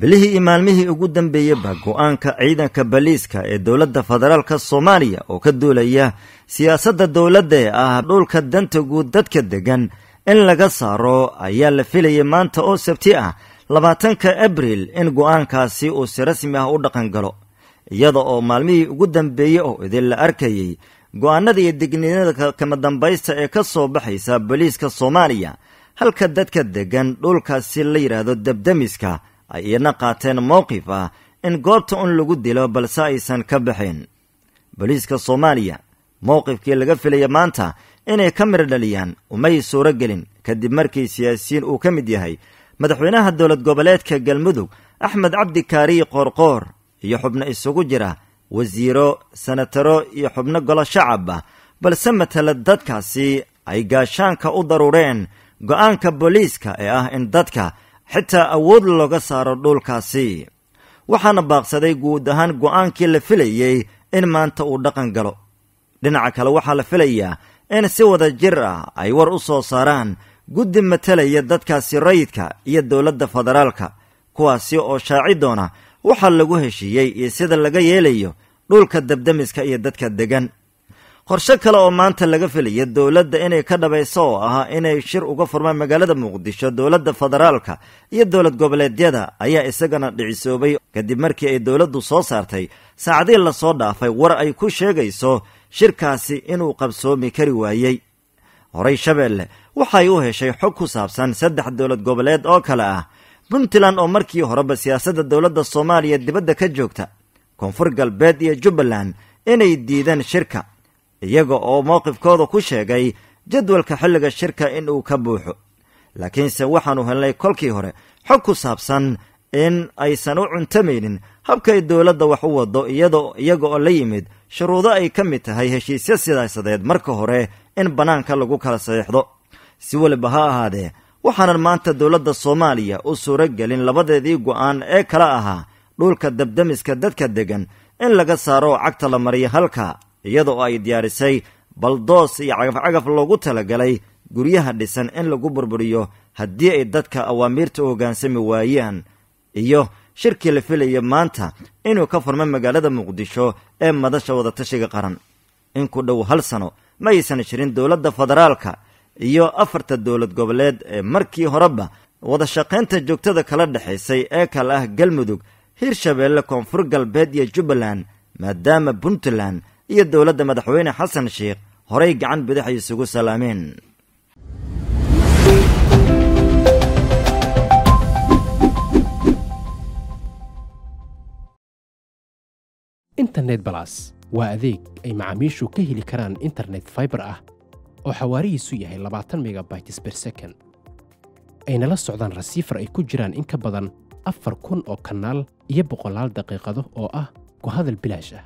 bilihii iyo maalmihii ugu dambeeyeyba go'aanka ciidanka baliiska ee dowladda federaalka soomaaliya oo ka duulaya siyaasadda dowladda ee ah dhulka danta dadka deggan in laga saaro ayaa la filayay maanta oo sabti ah labaatanka abril in go'aankaasi uu si rasmi ah u dhaqan galo. Iyada oo maalmihii ugu dambeeyey oo idin la arkayey go'aanada iyo digniinada kama dambaysta ee ka soo baxaysa boliiska soomaaliya halka dadka deggan dhulkaasi la yidhaahdo debdemiska ay iyadna qaateen mowqif ah in goobta un lagu dilo balse aysan ka baxeen boliiska soomaaliya mowqifkii laga filaya maanta inay ka mir dhaliyaan umay suuro gelin kadib markii siyaasiyiin uu ka mid yahay madaxweynaha dowlad goboleedka galmudug axmed cabdi kaariyi qoorqoor iyo xubno isugu jira wasiiro senataro iyo xubno golo shacab ah balse matala dadkaasi ay gaashaanka u daruureen go'aanka booliiska ee ah in dadka xitaa awood looga saaro dhulkaasi. Waxaana baaqsaday guud ahaan go'aankii la filayey in maanta uu dhaqan galo. Dhinaca kale waxaa la filayaa in si wada jir ah ay war u soo saaraan guddi matalaya dadkaasi rayidka iyo dowladda federaalka kuwaasi oo shaaci doona waxaa lagu heshiiyey iyo sida laga yeelayo dhulka debdemiska iyo dadka deggan qorshe kale oo maanta laga filaya dowladda inay ka dhabayso oo ahaa inay shir uga furmaan magaalada muqdisho dowladda federaalka iyo dowlad goboleedyada ayaa isagana dhicisoobay. Kadib markii ay dowladdu soo saartay saacadii la soo dhaafay war ay ku sheegayso shirkaasi inuu qabsoomi kari waayey. Horey shabeelle waxay u heshay xog ku saabsan saddex dowlad goboleed oo kale ah puntland oo markii horeba siyaasadda dowladda soomaaliya dibadda ka joogta koonfur galbeed iyo jubbaland inay diideen shirka iyaga oo mowqifkooda ku sheegay jadwalka xilliga shirka in uu ka buuxo. Laakiinse waxaannu helnay kolkii hore xog ku saabsan in aysan u cuntamaynin habkay dowladda wax u waddo iyaga oo la yimid shuruudo ay ka mid tahay heshiisyo siyaasadeed marka hore in bannaanka lagu kala saxiixdo si weliba ha ahaadee waxaanan maanta dowladda soomaaliya u suuro gelin labadeedii go'aan ee kala ahaa dhulka debdemiska dadka deggan in laga saaro cagta la mariyo halka iyada oo ay diyaarisay baldoos iyo cagafcagaf loogu talagalay guryaha dhisan in lagu burburiyo haddii ay dadka awaamiirta u hoggaansami waayaan iyo shirkii la filaya maanta inuu ka furmo magaalada muqdisho ee madasha wadatashiga qaran. In ku dhow hal sano ma aysan jirin dowladda federaalka iyo afarta dowlad goboleed ee markii horeba wada shaqaynta joogtada kala dhexaysay ee kale ah galmudug hirshabeelle koonfur galbeed iyo jubbaland maadaama puntland iyo dowladda madaxweyne xasan sheikh horay gacan bidix ay isugu salaameen internet balas waa adeeg ay macaamiishu ka heli karaan internet faibar ah oo xawaarihiisu yahay labaatan megabytes ber second. Ayna la socdaan rasiifar ay ku jiraan in ka badan afar kun oo kanaal iyo boqolaal daqiiqado oo ah ku hadal bilaash ah